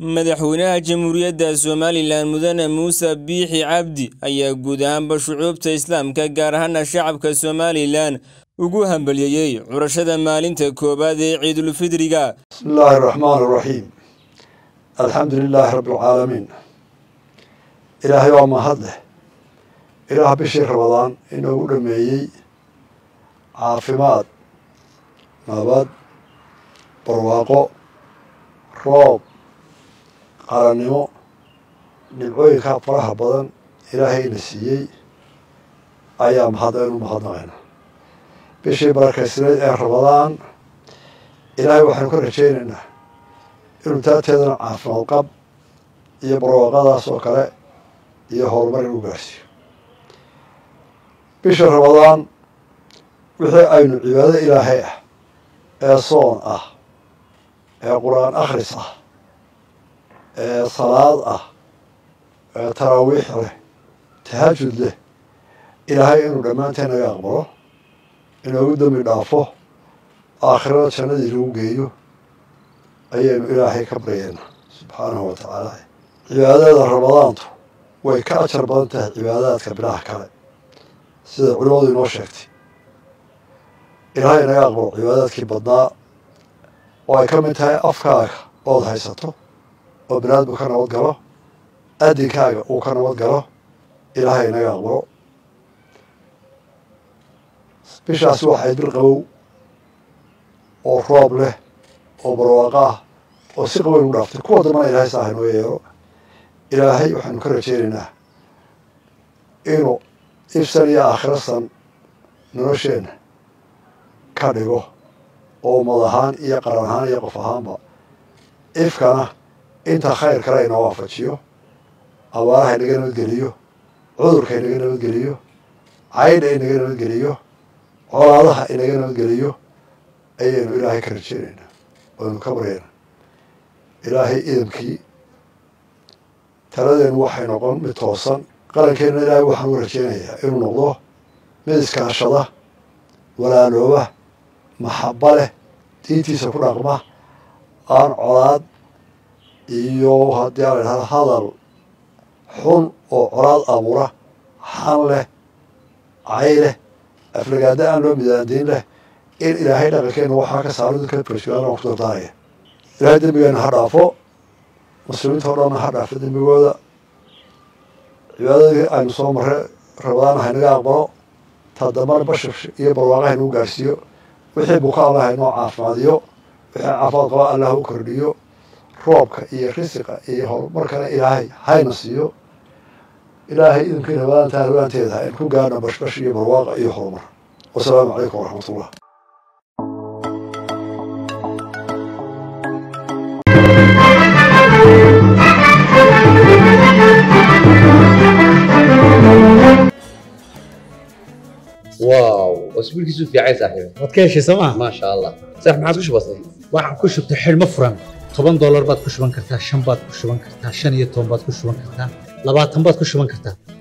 madaxweynaha jamhuuriyadda somalilan mudane muuse biixi cabdi ayaa guud ahaanba shucuubta islaamka gaar ahaana shacabka somalilan ugu hambaliyeeyey curashada maalinta koowaad ee ciidulfidriga. Bismi illaahi araxiim alxamdu lilaahi rabbi alcaalamiin ilaahay waa mahad leh. Ilaah bishii rabadaan inoogu dhameeyey caafimaad nabad barwaaqo roob qarannimo nimcooyinkaa faraha badan ilaahayna siiyey ayaa mahadaynu mahadnaqayna bishii barakaysnayd ee rabadaan ilaahay waxaynu ka rajaynaynaa inuu taateedana caafimaad qab iyo barwaaqadaas oo kale iyo horumar inuu gaarsiiyo. Bisha rabadaan wixii aynu cibaado ilaahay ah ee soon ah ee qur'aan akhris ah ee salaad ah ee taraawiix leh tahajud leh. Ilaahay inuu dhammaanteen naga aqbalo inoogu dembi dhaafo aakhirada jannadii lagu geeyo ayaynu ilaahay ka baryeena subxaanahu wa tacaala. Cibaadada ramadaantu way ka ajar badan tahay cibaadaadka bilaha kale sida culimadu inoo sheegtay. Ilaahay naga aqbalo cibaadaadkii badnaa oo ay ka mid tahay afkaaga ood haysato oo binaadmu ka nabad galo. Adinkaaga uu ka nabad galo ilaahay naga aqbalo bishaasi waxay bil qabow oo roob leh oo barwaaqo ah oo si qabow inugu dhaaftay kuwa dambana ilaahay saa haynoo yeelo ilaahay waxaynu ka rajaynaynaa inuu ifsan iyo aakhirasan nolosheenna ka dhigo oo ummad ahaan iyo qaran ahaan iyo qof ahaanba ifkana inta khayr kale inoo waafajiyo abaaraha inaga nabadgeliyo cudurka inaga nabadgeliyo caydha inaga nabadgeliyo colaadaha inaga nabadgeliyo ayaynu ilaahay ka rajeynaynaa waynu ka baryayna ilaahay idamkii taladeenu waxay noqon mid toosan qarankeenna ilaahay waxaan uga rajeynayaa inuu noqdo mid iskaashada walaalooba maxaba leh diintiisa ku dhaqma aan colaad iyo haddii aan la idhahdo hadal xun oo colaad abuura xan leh cay leh aflagaada aan loo midaandiin leh in ilaahay dhaqankeena waxaa ka saaro dadka barjugaalan ku dardaaraya ilaahay dembigeena ha dhaafo muslimiinta o dhanna ha dhaafo dembigooda. Cibaadadii aynu soo marre rabadaan haynaga aqbalo ta dambana bashir iyo barwaaqa haynagu gaarsiiyo. Wixii buka allah haynoo caafimaadiyo wixii caafimaad qaba allah u kordhiyo roobka iyo risiqa iyo horumarkana ilaahay hayna siiyo ilaahay idinkii rabadaanta rabadaanteeda aynu ku gaarna bashbash iyo barwaaqa iyo horumar wasalaamu calaykum waraxmatullah واو اسبوعك في عين صاحبي waad ka heshay sooma ما شاء الله صح ما عادش بسيط waxaan ku shubtay xidhmo furan toban doolar baad ku shuban kartaa shan baad ku shuban kartaa shan iyo toban baad ku shuban kartaa labaatan baad ku shuban kartaa